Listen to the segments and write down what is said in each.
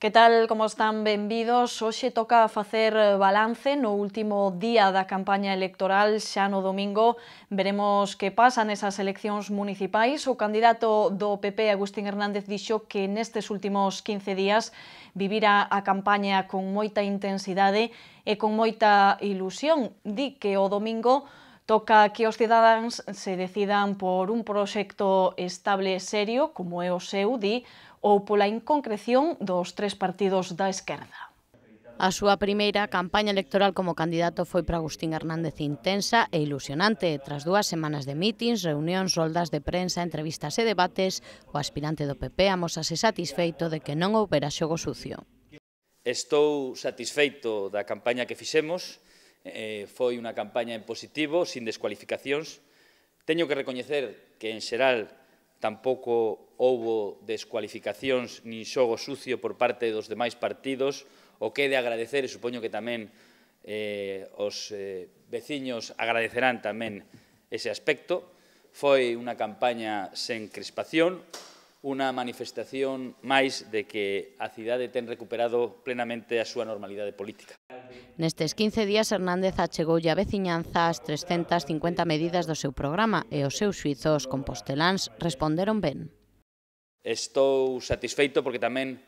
Que tal como están benvidos, hoxe toca facer eh, balance no último día da campaña electoral xa no domingo. Veremos que pasa nesas eleccións municipais. O candidato do PP, Agustín Hernández, dixo que nestes últimos 15 días vivira a campaña con moita intensidade e con moita ilusión. Di que o domingo Toca que os cidadáns se decidan por un proxecto estable e serio, como é o seu, di, ou pola inconcreción dos tres partidos da esquerda. A súa primeira campaña electoral como candidato foi para Agustín Hernández intensa e ilusionante. Tras dúas semanas de mítins, reunións, roldas de prensa, entrevistas e debates, o aspirante do PP amosase satisfeito de que non houbera xogo sucio. Estou satisfeito da campaña que fixemos, eh, foi unha campaña en positivo, sin descualificacións. Teño que recoñecer que en xeral tampouco houbo descualificacións nin xogo sucio por parte dos demais partidos, o que é de agradecer, e supoño que tamén eh, os eh, veciños agradecerán tamén ese aspecto. Foi unha campaña sen crispación, unha manifestación máis de que a cidade ten recuperado plenamente a súa normalidade política. Nestes 15 días, Hernández achegoulle a veciñanza as 350 medidas do seu programa e os seus suizos composteláns responderon ben. Estou satisfeito porque tamén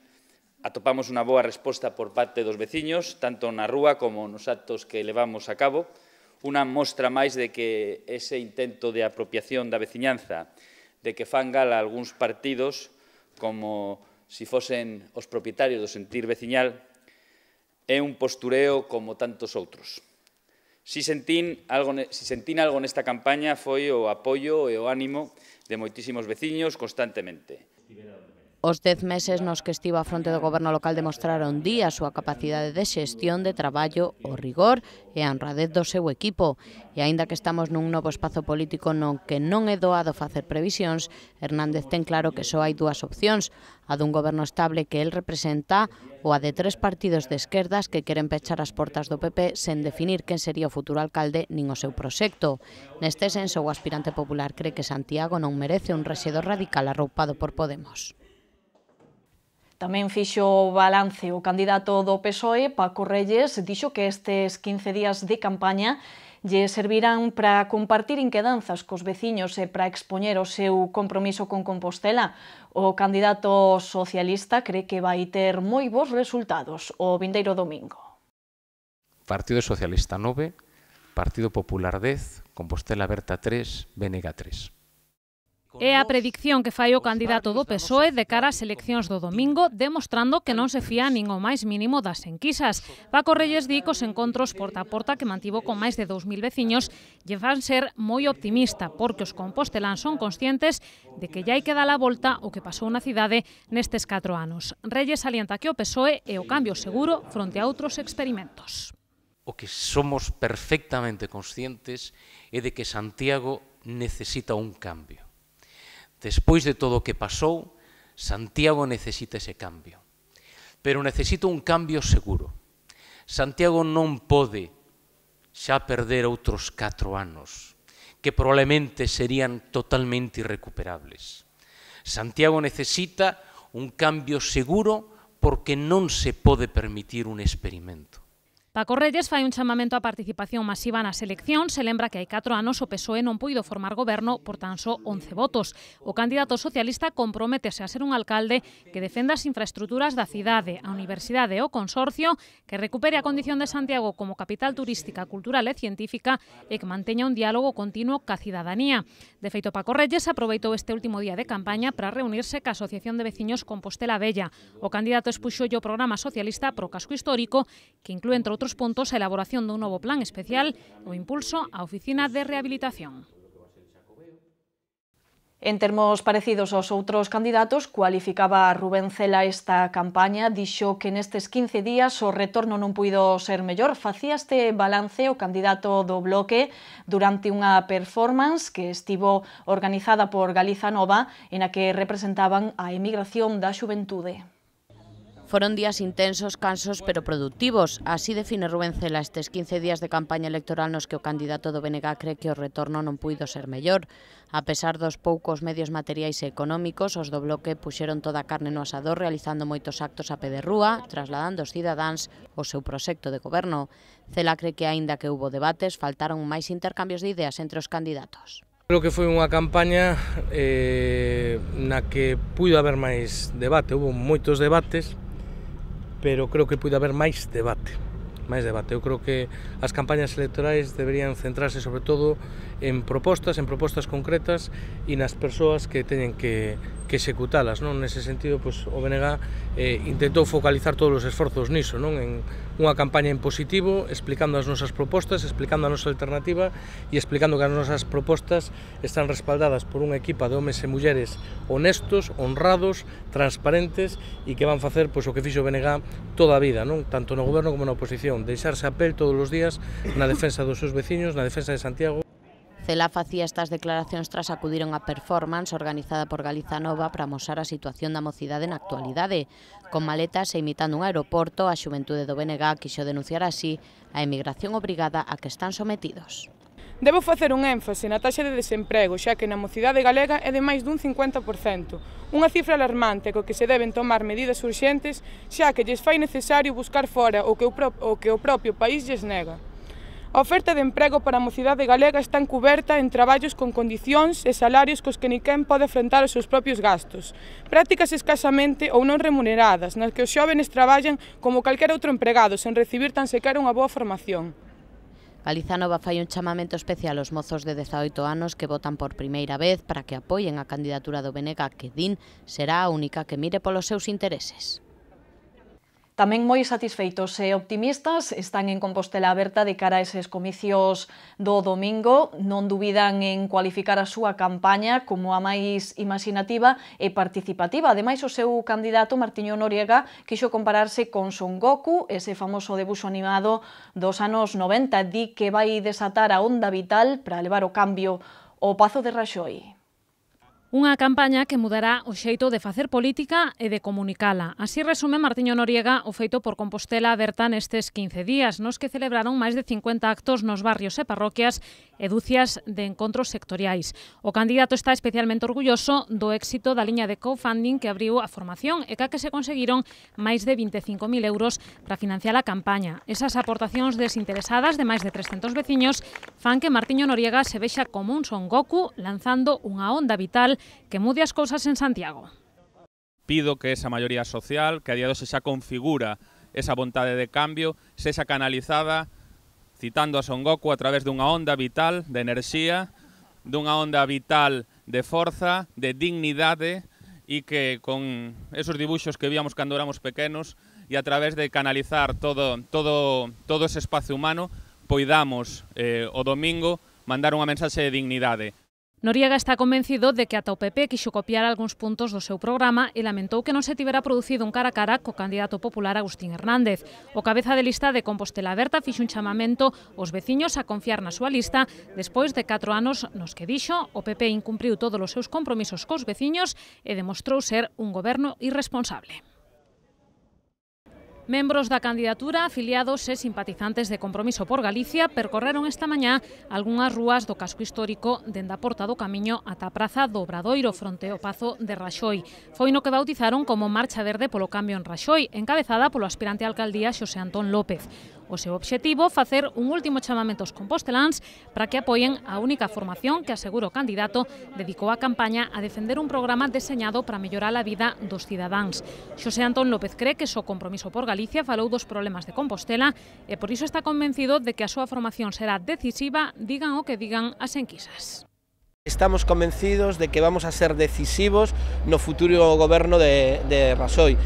atopamos unha boa resposta por parte dos veciños, tanto na rúa como nos actos que levamos a cabo, unha mostra máis de que ese intento de apropiación da veciñanza de que fan gala algúns partidos como se si fosen os propietarios do sentir veciñal é un postureo como tantos outros. Si sentín algo, si sentín algo nesta campaña foi o apoio e o ánimo de moitísimos veciños constantemente. Os dez meses nos que estivo a fronte do goberno local demostraron día a súa capacidade de xestión de traballo, o rigor e a honradez do seu equipo. E aínda que estamos nun novo espazo político non que non é doado facer previsións, Hernández ten claro que só hai dúas opcións, a dun goberno estable que el representa ou a de tres partidos de esquerdas que queren pechar as portas do PP sen definir quen sería o futuro alcalde nin o seu proxecto. Neste senso, o aspirante popular cree que Santiago non merece un rexedor radical arroupado por Podemos. Tamén fixo balance o candidato do PSOE, Paco Reyes, dixo que estes 15 días de campaña lle servirán para compartir inquedanzas cos veciños e para expoñer o seu compromiso con Compostela. O candidato socialista cree que vai ter moi bons resultados o vindeiro domingo. Partido Socialista 9, Partido Popular 10, Compostela Berta 3, BNG 3. É a predicción que fai o candidato do PSOE de cara ás eleccións do domingo, demostrando que non se fía nin o máis mínimo das enquisas. Paco Reyes di que os encontros porta a porta que mantivo con máis de 2.000 veciños lle fan ser moi optimista, porque os composteláns son conscientes de que ya hai que dar a volta o que pasou na cidade nestes 4 anos. Reyes alienta que o PSOE é o cambio seguro fronte a outros experimentos. O que somos perfectamente conscientes é de que Santiago necesita un cambio. Despois de todo o que pasou, Santiago necesita ese cambio. Pero necesita un cambio seguro. Santiago non pode xa perder outros 4 anos, que probablemente serían totalmente irrecuperables. Santiago necesita un cambio seguro porque non se pode permitir un experimento. Paco Reyes fai un chamamento á participación masiva nas eleccións e lembra que hai 4 anos o PSOE non puido formar goberno por tan só 11 votos. O candidato socialista comprométese a ser un alcalde que defenda as infraestructuras da cidade, a universidade e o consorcio, que recupere a condición de Santiago como capital turística, cultural e científica e que manteña un diálogo continuo ca cidadanía. De feito, Paco Reyes aproveitou este último día de campaña para reunirse ca Asociación de Veciños Compostela Bella. O candidato expuxou o programa socialista pro casco histórico, que inclúe entre outros puntos, a elaboración dun novo plan especial o impulso á Oficina de Rehabilitación. En termos parecidos aos outros candidatos, cualificaba a Rubén Cela esta campaña, dixo que nestes 15 días o retorno non puido ser mellor. Facía este balance o candidato do bloque durante unha performance que estivo organizada por Galiza Nova, en a que representaban a emigración da xuventude. Foron días intensos, cansos, pero productivos. Así define Rubén Cela estes 15 días de campaña electoral nos que o candidato do BNG cree que o retorno non puido ser mellor. A pesar dos poucos medios materiais e económicos, os do bloque puxeron toda a carne no asador realizando moitos actos a pé de rúa, trasladando aos cidadáns o seu proxecto de goberno. Cela cree que, aínda que hubo debates, faltaron máis intercambios de ideas entre os candidatos. Creo que foi unha campaña eh, na que puido haber máis debate, houve moitos debates, pero creo que puide haber máis debate máis debate. Eu creo que as campañas electorais deberían centrarse sobre todo en propostas, en propostas concretas e nas persoas que teñen que, que executalas, non? Nese sentido, pois, o BNG eh, intentou focalizar todos os esforzos niso, non? En unha campaña en positivo, explicando as nosas propostas, explicando a nosa alternativa e explicando que as nosas propostas están respaldadas por unha equipa de homes e mulleres honestos, honrados, transparentes e que van facer pois, o que fixo o BNG toda a vida, non? Tanto no goberno como na oposición, deixarse a pel todos os días na defensa dos seus veciños, na defensa de Santiago Cela facía estas declaracións tras acudir a unha performance organizada por Galiza Nova para mostrar a situación da mocidade na actualidade. Con maletas e imitando un aeroporto, a xuventude do BNG quixo denunciar así a emigración obrigada a que están sometidos. Debo facer un énfase na taxa de desemprego, xa que na mocidade galega é de máis dun 50%, unha cifra alarmante co que se deben tomar medidas urxentes, xa que lles fai necesario buscar fora o que o, pro o, que o propio país lles nega. A oferta de emprego para a mocidade galega está encuberta en traballos con condicións e salarios cos que niquén pode afrontar os seus propios gastos, prácticas escasamente ou non remuneradas, nas que os xóvenes traballan como calquer outro empregado, sen recibir tan sequera unha boa formación. Galizanova fai un chamamento especial aos mozos de 18 anos que votan por primeira vez para que apoien a candidatura do Benega que din será a única que mire polos seus intereses. Tamén moi satisfeitos e optimistas están en Compostela Aberta de cara a eses comicios do domingo. Non dubidan en cualificar a súa campaña como a máis imaginativa e participativa. Ademais, o seu candidato, Martiño Noriega, quixo compararse con Son Goku, ese famoso debuxo animado dos anos 90. Di que vai desatar a onda vital para levar o cambio ao Pazo de Raxoi. Unha campaña que mudará o xeito de facer política e de comunicala. Así resume Martiño Noriega o feito por Compostela aberta nestes 15 días, nos que celebraron máis de 50 actos nos barrios e parroquias e dúcias de encontros sectoriais. O candidato está especialmente orgulloso do éxito da liña de co-funding que abriu a formación e ca que se conseguiron máis de 25.000 euros para financiar a campaña. Esas aportacións desinteresadas de máis de 300 veciños fan que Martiño Noriega se vexa como un Son Goku lanzando unha onda vital que mude as cousas en Santiago. Pido que esa maioría social, que a día de hoxe xa configura esa vontade de cambio, sexa canalizada, citando a Son Goku, a través dunha onda vital de enerxía, dunha onda vital de forza, de dignidade, e que con esos dibuixos que víamos cando éramos pequenos e a través de canalizar todo, todo, todo ese espacio humano poidamos eh, o domingo mandar unha mensaxe de dignidade. Noriega está convencido de que ata o PP quixo copiar algúns puntos do seu programa e lamentou que non se tivera producido un cara a cara co candidato popular Agustín Hernández. O cabeza de lista de Compostela Berta fixo un chamamento aos veciños a confiar na súa lista despois de 4 anos nos que dixo o PP incumpriu todos os seus compromisos cos veciños e demostrou ser un goberno irresponsable. Membros da candidatura, afiliados e simpatizantes de Compromiso por Galicia percorreron esta mañá algunhas rúas do casco histórico dende a Porta do Camiño ata a Praza do Obradoiro fronte ao Pazo de Raxoi. Foi no que bautizaron como Marcha Verde polo Cambio en Raxoi, encabezada polo aspirante á alcaldía Xosé Antón López. O seu obxectivo, facer un último chamamento aos composteláns para que apoien a única formación que asegura o candidato dedicou a campaña a defender un programa deseñado para mellorar a vida dos cidadáns. Xosé Antón López cree que o compromiso por Galicia falou dos problemas de Compostela e por iso está convencido de que a súa formación será decisiva, digan o que digan as enquisas. Estamos convencidos de que vamos a ser decisivos no futuro goberno de, de Rasoy.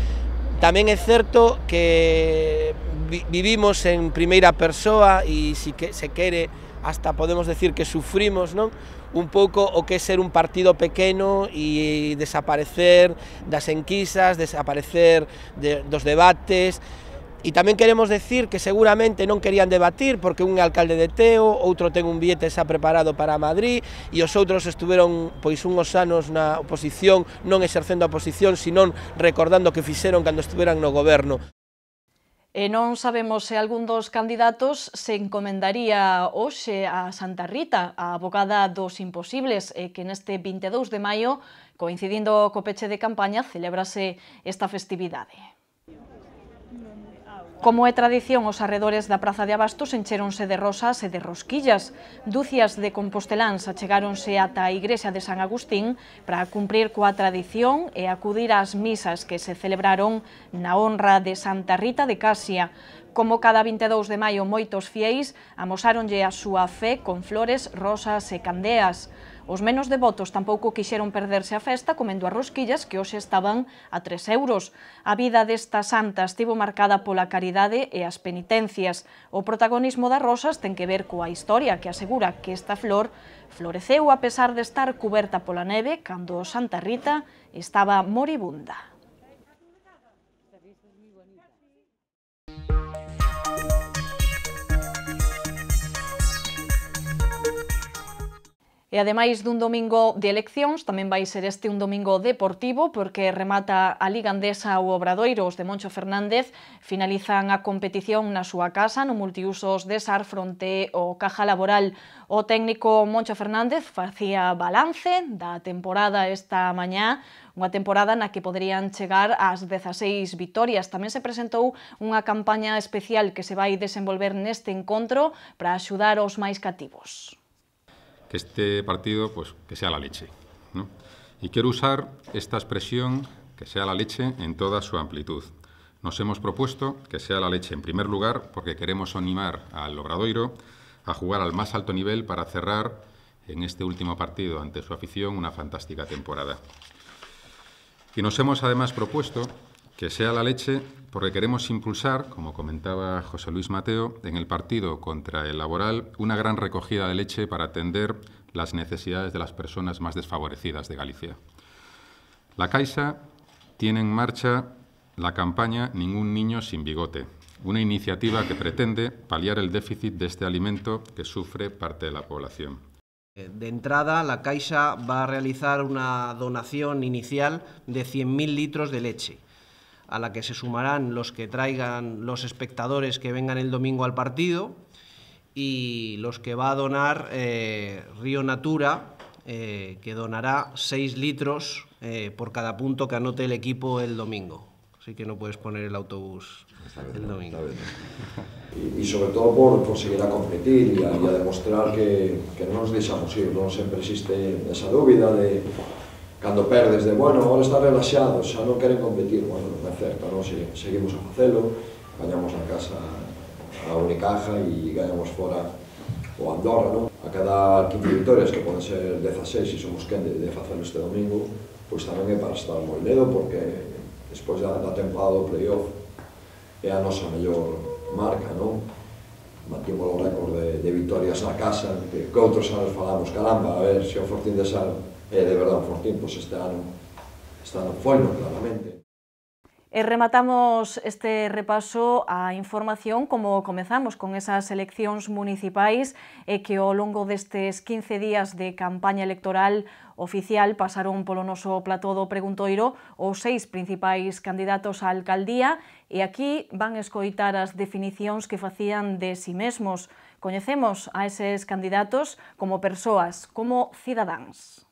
Tamén é certo que vi, vivimos en primeira persoa e si que, se quere hasta podemos decir que sufrimos, non? Un pouco o que é ser un partido pequeno e desaparecer das enquisas, desaparecer de, dos debates, E tamén queremos decir que seguramente non querían debatir porque un é alcalde de Teo, outro ten un billete xa preparado para Madrid e os outros estuveron pois unhos anos na oposición, non exercendo a oposición, senón recordando que fixeron cando estiveran no goberno. E non sabemos se algún dos candidatos se encomendaría hoxe a Santa Rita, a abogada dos imposibles, e que neste 22 de maio, coincidindo co peche de campaña, celebrase esta festividade. Como é tradición, os arredores da Praza de Abastos enchéronse de rosas e de rosquillas. Dúcias de composteláns achegáronse ata a Igrexa de San Agustín para cumprir coa tradición e acudir ás misas que se celebraron na honra de Santa Rita de Casia. Como cada 22 de maio moitos fieis amosáronlle a súa fe con flores, rosas e candeas. Os menos devotos tampouco quixeron perderse a festa comendo as rosquillas que hoxe estaban a 3 euros. A vida desta santa estivo marcada pola caridade e as penitencias. O protagonismo das rosas ten que ver coa historia que asegura que esta flor floreceu a pesar de estar cuberta pola neve cando Santa Rita estaba moribunda. E ademais dun domingo de eleccións, tamén vai ser este un domingo deportivo, porque remata a Liga Andesa o Obradoiro, os de Moncho Fernández, finalizan a competición na súa casa, no multiusos de Sar fronte o Caja Laboral. O técnico Moncho Fernández facía balance da temporada esta mañá, unha temporada na que poderían chegar ás 16 vitorias. Tamén se presentou unha campaña especial que se vai desenvolver neste encontro para axudar os máis cativos. Que este partido pues, que sea la leche. Y quiero usar esta expresión, que sea la leche, en toda su amplitud. Nos hemos propuesto que sea la leche en primer lugar porque queremos animar al Obradoiro a jugar al más alto nivel para cerrar en este último partido ante su afición una fantástica temporada. Y nos hemos además propuesto que sea la leche porque queremos impulsar, como comentaba José Luis Mateo, en el partido contra el laboral, una gran recogida de leche para atender las necesidades de las personas más desfavorecidas de Galicia. La Caixa tiene en marcha la campaña Ningún niño sin bigote, una iniciativa que pretende paliar el déficit de este alimento que sufre parte de la población. De entrada, la Caixa va a realizar una donación inicial de 100.000 litros de leche a la que se sumarán los que traigan los espectadores que vengan el domingo al partido y los que va a donar eh, Río Natura, eh, que donará 6 litros eh, por cada punto que anote el equipo el domingo. Así que no puedes poner el autobús el domingo. Y, y, sobre todo por, por seguir a competir y a, y a demostrar que, que no nos deixamos ir, non sempre existe esa dúbida de Cando perdes de, bueno, agora está relaxado, xa non queren competir, bueno, non é certo, non? Se, seguimos a facelo, gañamos a casa a Unicaja e gañamos fora o Andorra, non? A cada 15 victorias, que poden ser 16, se somos quen de, de facelo este domingo, pois tamén é para estar moi ledo, porque despois da, da temporada do playoff é a nosa mellor marca, non? Batimos o récord de, de victorias na casa, que, que outros anos falamos, caramba, a ver, se o Fortín de Sal e de verdade os este ano están foino claramente. E rematamos este repaso á información como comezamos con esas eleccións municipais e que ao longo destes 15 días de campaña electoral oficial pasaron polo noso plató do Preguntoiro os seis principais candidatos á alcaldía e aquí van escoitar as definicións que facían de si mesmos. Coñecemos a eses candidatos como persoas, como cidadáns.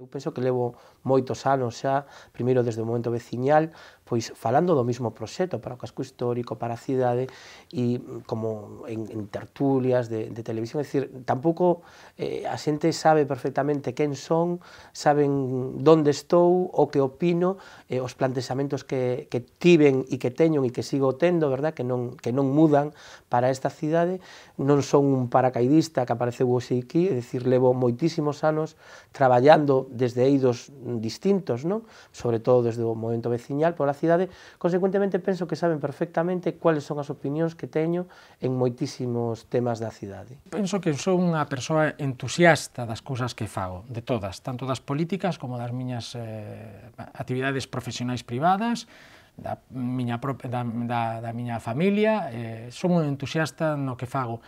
Eu penso que levo moitos anos xa, primeiro desde o momento veciñal, pois falando do mismo proxecto para o casco histórico, para a cidade e mm, como en, en tertulias de, de televisión, é dicir, tampouco eh, a xente sabe perfectamente quen son, saben donde estou, o que opino, eh, os plantexamentos que, que tiven e que teñon e que sigo tendo, verdad, que non, que non mudan para esta cidade, non son un paracaidista que apareceu hoxe aquí, é dicir, levo moitísimos anos traballando desde eidos distintos, non? sobre todo desde o momento veciñal, pola da cidade, consecuentemente penso que saben perfectamente cuáles son as opinións que teño en moitísimos temas da cidade. Penso que sou unha persoa entusiasta das cousas que fago, de todas, tanto das políticas como das miñas eh, actividades profesionais privadas, da miña, da, da, da miña familia, eh, son un entusiasta no que fago.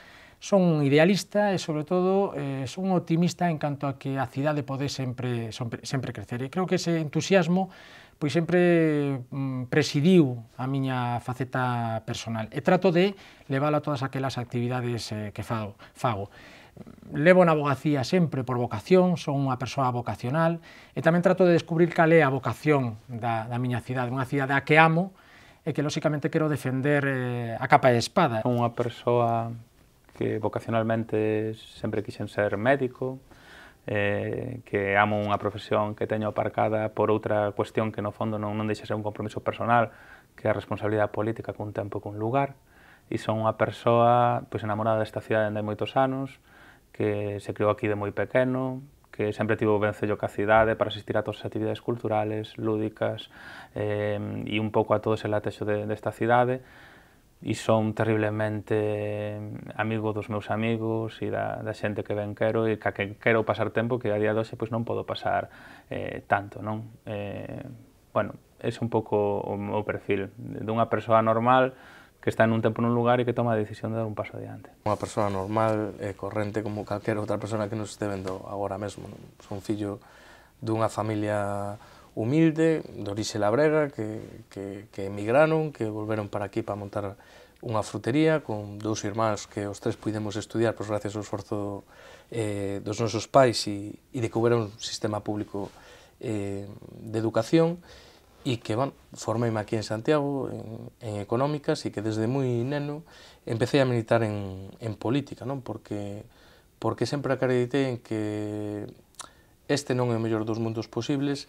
Son un idealista e, sobre todo, eh, son un optimista en canto a que a cidade pode sempre, sempre crecer. E creo que ese entusiasmo pois sempre mm, presidiu a miña faceta personal e trato de levála a todas aquelas actividades eh, que fago. fago. Levo na abogacía sempre por vocación, son unha persoa vocacional e tamén trato de descubrir cal é a vocación da, da miña cidade, unha cidade a que amo e que lóxicamente quero defender eh, a capa e espada. Son unha persoa que vocacionalmente sempre quixen ser médico, eh, que amo unha profesión que teño aparcada por outra cuestión que no fondo non, non deixa ser un compromiso personal, que é a responsabilidade política cun tempo e cun lugar, e son unha persoa pois, enamorada desta cidade dende moitos anos, que se creou aquí de moi pequeno, que sempre tivo vencello ca cidade para asistir a todas as actividades culturales, lúdicas eh, e un pouco a todo ese latexo de, desta cidade e son terriblemente mm, amigo dos meus amigos e da, da xente que ben quero e ca que quero pasar tempo que a día de hoxe pois, non podo pasar eh, tanto, non? Eh, bueno, é un pouco o meu perfil dunha persoa normal que está nun tempo nun lugar e que toma a decisión de dar un paso adiante. Unha persoa normal e corrente como calquera outra persona que nos este vendo agora mesmo. Non? Son fillo dunha familia humilde, de orixe labrega, que, que, que emigraron, que volveron para aquí para montar unha frutería con dous irmáns que os tres pudemos estudiar pois, gracias ao esforzo eh, dos nosos pais e, e de que houbera un sistema público eh, de educación e que, bueno, formeime aquí en Santiago en, en económicas e que desde moi neno empecé a militar en, en política, non? Porque, porque sempre acreditei en que este non é o mellor dos mundos posibles,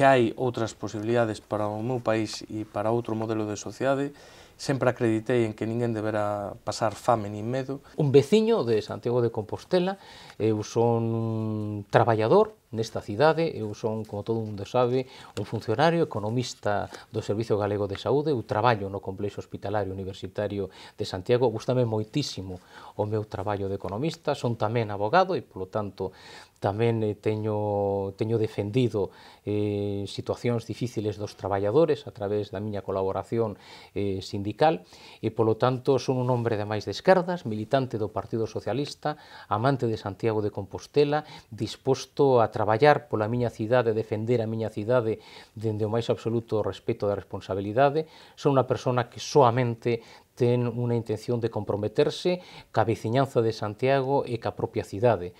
que hai outras posibilidades para o meu país e para outro modelo de sociedade, sempre acreditei en que ninguén debera pasar fame nin medo. Un veciño de Santiago de Compostela, eu son traballador nesta cidade, eu son, como todo mundo sabe, un funcionario economista do Servicio Galego de Saúde, eu traballo no Complexo Hospitalario Universitario de Santiago, gustame moitísimo o meu traballo de economista, son tamén abogado e, polo tanto, tamén eh, teño, teño defendido eh, situacións difíciles dos traballadores a través da miña colaboración eh, sindical e, polo tanto, son un hombre de máis de esquerdas, militante do Partido Socialista, amante de Santiago de Compostela, disposto a traballar pola miña cidade, defender a miña cidade dende o máis absoluto respeto da responsabilidade. Son unha persona que soamente ten unha intención de comprometerse ca veciñanza de Santiago e ca propia cidade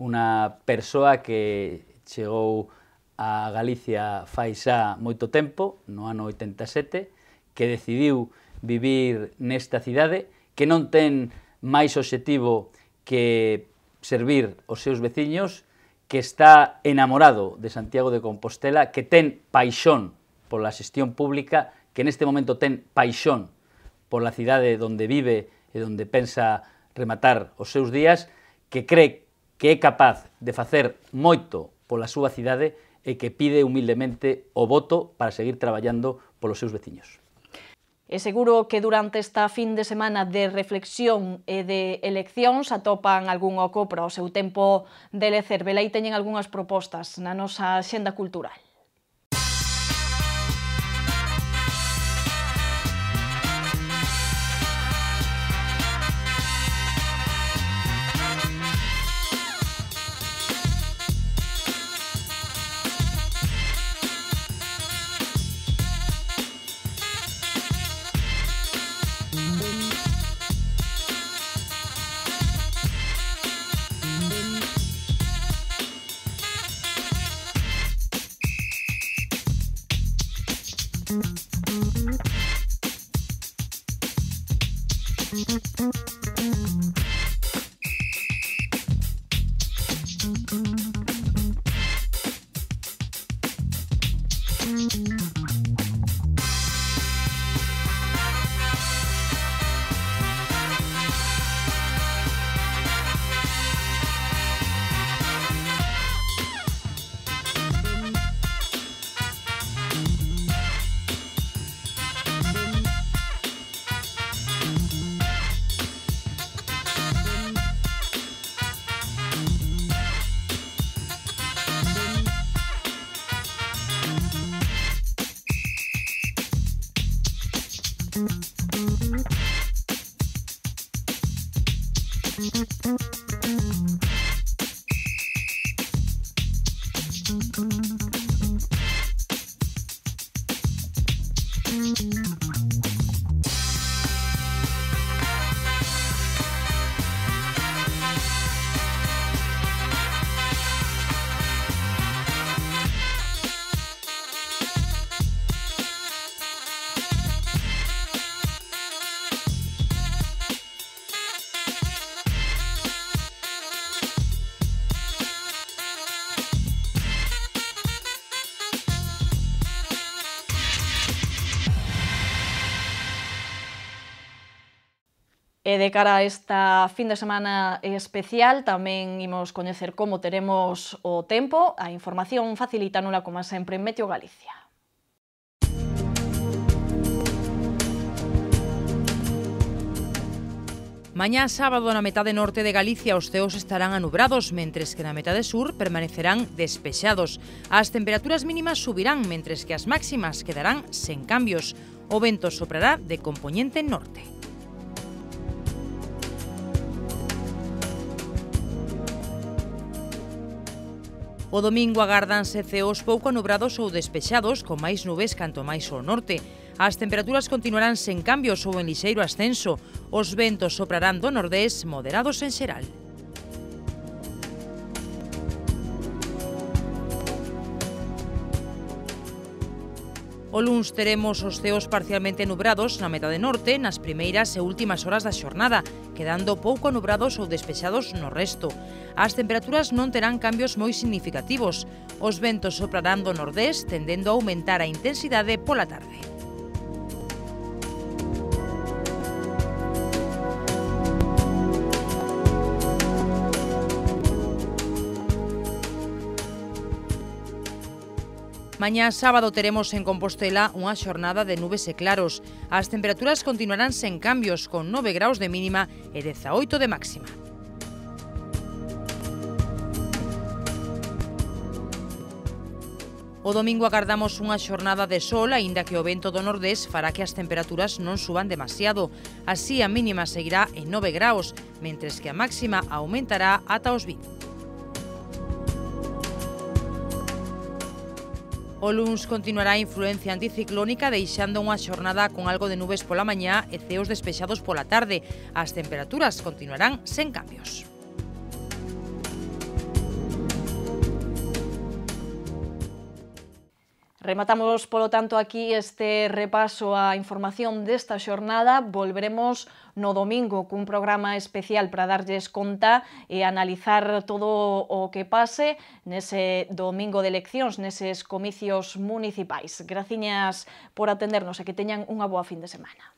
unha persoa que chegou a Galicia fai xa moito tempo, no ano 87, que decidiu vivir nesta cidade, que non ten máis obxectivo que servir os seus veciños, que está enamorado de Santiago de Compostela, que ten paixón pola xestión pública, que neste momento ten paixón pola cidade onde vive e onde pensa rematar os seus días, que cree que é capaz de facer moito pola súa cidade e que pide humildemente o voto para seguir traballando polos seus veciños. E seguro que durante esta fin de semana de reflexión e de eleccións atopan algún oco para o seu tempo de lecer. Vela teñen algunhas propostas na nosa xenda cultural. Thank you. Thank you. E de cara a esta fin de semana especial tamén imos coñecer como teremos o tempo. A información facilita nula como sempre en Meteo Galicia. Mañá sábado na metade norte de Galicia os ceos estarán anubrados, mentres que na metade sur permanecerán despexados. As temperaturas mínimas subirán, mentres que as máximas quedarán sen cambios. O vento soprará de componente norte. O domingo agárdanse ceos pouco anubrados ou despexados, con máis nubes canto máis ao norte. As temperaturas continuarán sen cambios ou en lixeiro ascenso. Os ventos soprarán do nordés moderados en xeral. O luns teremos os ceos parcialmente nubrados na metade norte nas primeiras e últimas horas da xornada, quedando pouco nubrados ou despexados no resto. As temperaturas non terán cambios moi significativos. Os ventos soprarán do nordés, tendendo a aumentar a intensidade pola tarde. Mañá sábado teremos en Compostela unha xornada de nubes e claros. As temperaturas continuarán sen cambios, con 9 graus de mínima e 18 de máxima. O domingo agardamos unha xornada de sol, aínda que o vento do nordés fará que as temperaturas non suban demasiado. Así a mínima seguirá en 9 graus, mentres que a máxima aumentará ata os 20. O luns continuará a influencia anticiclónica deixando unha xornada con algo de nubes pola mañá e ceos despexados pola tarde. As temperaturas continuarán sen cambios. Rematamos, polo tanto, aquí este repaso á información desta xornada. Volveremos no domingo cun programa especial para darlles conta e analizar todo o que pase nese domingo de eleccións, neses comicios municipais. Graciñas por atendernos e que teñan unha boa fin de semana.